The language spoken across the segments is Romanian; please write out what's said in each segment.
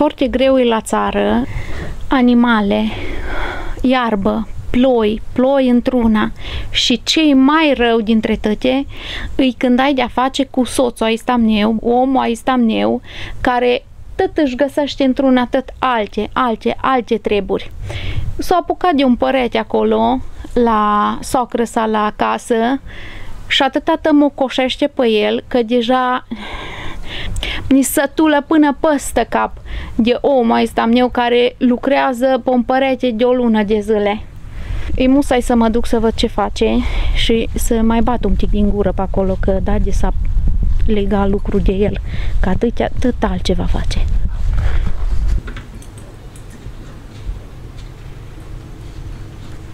Foarte greu e la țară, animale, iarbă, ploi, ploi într-una și ce e mai rău dintre toate îi când ai de-a face cu soțul ai stam eu, omul ai stam eu, care tot își găsește într-una tot alte, alte, alte treburi. S-a apucat de un părete acolo, la socră sa la casă, și atâta mă coșește pe el că deja ni sătulă până păstă cap de om ăsta meu care lucrează pe un părete de o lună de zile. E musai să mă duc să văd ce face și să mai bat un pic din gură pe acolo, că da, de s-a legat lucru de el, că atât, atât altceva face.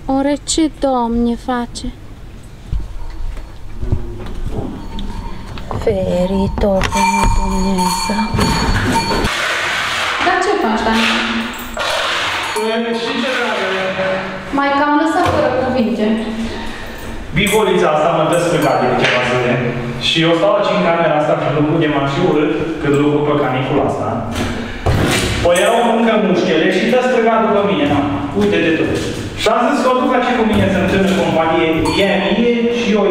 Ore ce domne face? Feritor pentru Dumnezeu. Dar ce faci, Dani? Și ce dragă? Mai cam lăsat fără cuvinte. Bivolița asta mă dă spăgat de ceva zile. Și eu stau aici în camera asta și lucru de m-am și urât cât lucru pe canicula asta. O iau încă mușchele și dă străgat după mine, na. Uite de tot. Și am zis că o duc aici cu mine să-mi țină companie, ea mie și eu ei.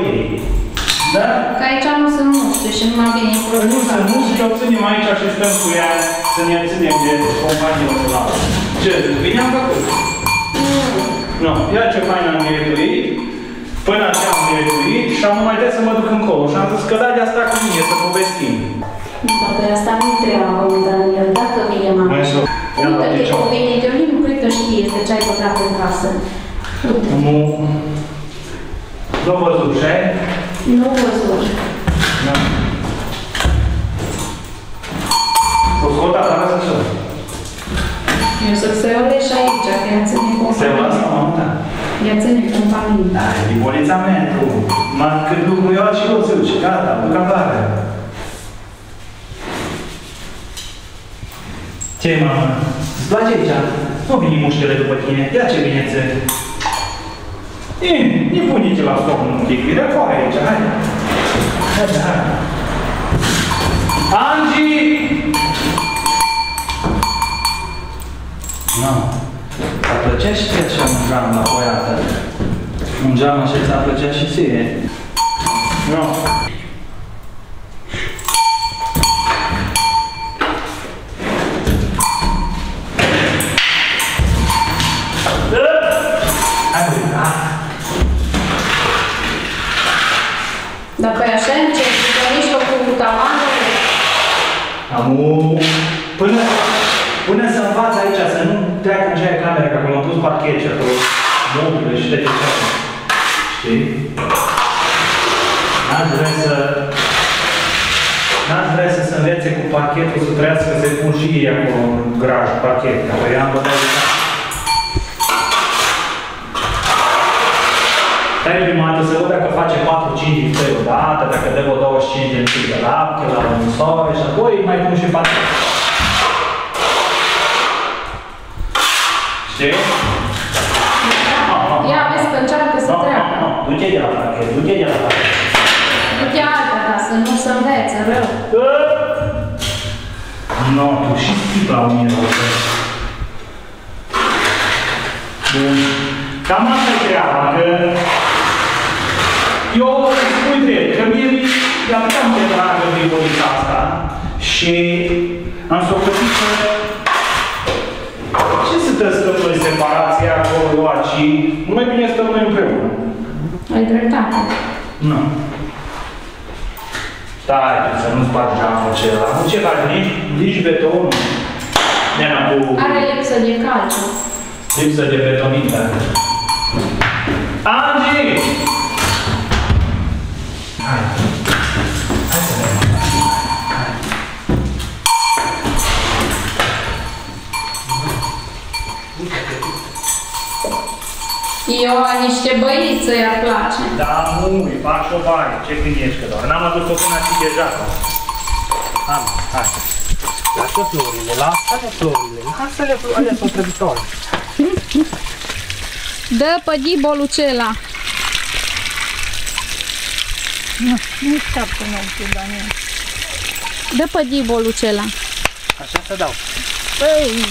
Da? Că aici nu sunt muște și nu mai bine Păi Nu să nu, și o ținem aici și stăm cu ea să ne ținem de companie la Ce, bine am făcut? Nu, ia ce fain am miertuit, până așa am miertuit și am mai dat să mă duc încolo. Și am zis că da de asta cu mine, să povestim. Poate asta nu treaba lui Daniel, dacă vine mama. Mai să... Ia la Uite-te picior. cu vine, de nu cred că știe de ce ai băgat în casă. Uite, Nu... Nu am văzut, și ai? Nu văzut. Da. O scot afară să sună. Eu să se ole și aici, că ea ține Se companie. lasă, mă, da. Ea ține companie. Da, e bolița mea, tu. Mă, când lucru eu și eu zic, și gata, duc afară. Ce, mamă? Îți place aici? Nu vine muștele după tine, ia ce bine ți E, ne pune ce la stop un pic, vine afară aici, hai. Hai, hai. Angi! Nu. Îți plăcea și ție așa un geam la poiată? Un geam așa ți-a plăcea și ție? Nu. Hai, până, până să învaț aici, să nu treacă în ceaia camera, că acolo am pus parchet și acolo mobilele și de ce Știi? N-aș vrea să... N-aș vrea să se învețe cu parchetul să trăiască să-i pun și ei acolo în graj parchet, că eu am băgat de Stai prima dată să văd dacă face 4-5 litre odată, dacă dă vreo 25 de litri de lapte la un soi și apoi mai pun și parchet. Știi? Nu, nu, ia vezi că încearcă să nu, treacă. nu, nu, du-te de la parchet, du-te de la parchet. Du-te alta ca să nu se învețe rău. Nu, tu și tip la mine la fel. Bun. Cam asta e treaba, că eu îți spui drept, că mie mi-a atât de dragă bibolița asta și am socotit că ce să te stăm noi separație acolo, eu aici, nu mai bine stăm noi împreună. Ai dreptate. Nu. Stai, să nu spargi geamul acela. Nu ce faci, nici, nici betonul. Nena cu Are lipsă de calciu. lipsă de betonită. Angi! Hai. Hai Eu am niște băiță, i-ar place. Da, nu, îi fac și o baie. Ce când ești că doar? N-am adus-o până aici deja. Am, hai. Lasă florile, lasă-le florile, lasă-le florile, sunt trăbitoare. Dă pădi bolucela. Nu șapte noapte, Daniel. Dă pădi bolucela. Așa să dau. Păi,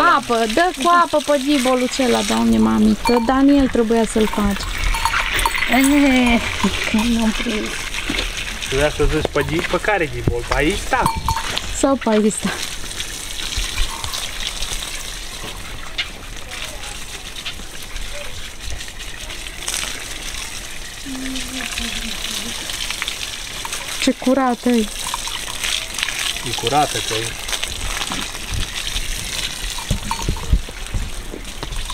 Apă, dă cu apă pe gibolul acela, doamne mami, că Daniel trebuia să-l faci. ne, nu-mi prins. Trebuia să zici pe, gi- pe care gibol? Pe aici, da. Sau pe aici sta. Ce curată e. E curată că e.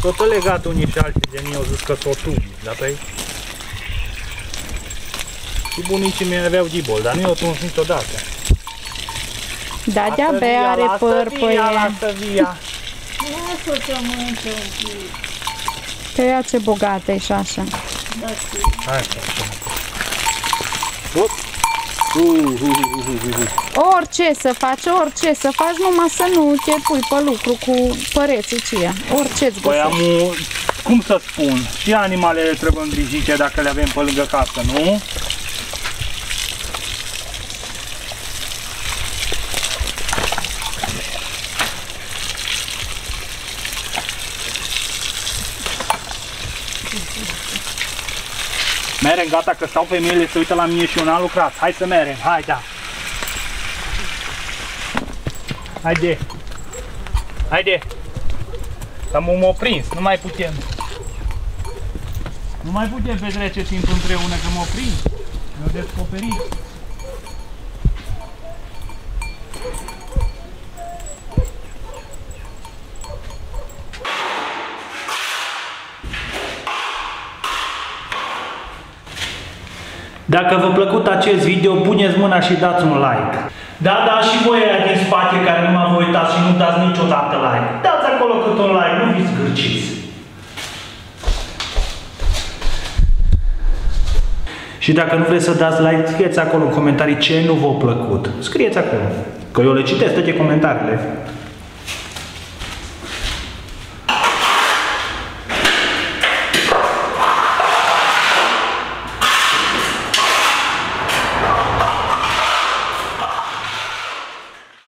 Tot legat unii și alții de mine au zis că s-o tungi, dar pe Și bunicii mei aveau gibol, dar nu i-au tuns niciodată. Da, Lasă de-abia via, are lasă păr pe via, ea. Lasă via. Lasă-o să mănânce un pic. Că ea ce bogată e și așa. Da, Așa, așa. Op. Orice să faci, orice să faci, numai să nu te pui pe lucru cu păreții cia. Orice îți Păi am, găsești. un- cum să spun, și animalele trebuie îngrijite dacă le avem pe lângă casă, nu? Merem, gata că stau femeile să uită la mine și eu n-am lucrat. Hai să merem, hai, da. Haide. Haide. Dar m-am prins, nu mai putem. Nu mai putem petrece timp împreună, că m-au prins. Mi-au descoperit. Dacă v-a plăcut acest video, puneți mâna și dați un like. Da, da, și voi aia din spate care nu m-am uitat și nu dați niciodată like. Dați acolo cât un like, nu fiți gârciți. Și dacă nu vreți să dați like, scrieți acolo în comentarii ce nu v-a plăcut. Scrieți acolo, că eu le citesc toate comentariile.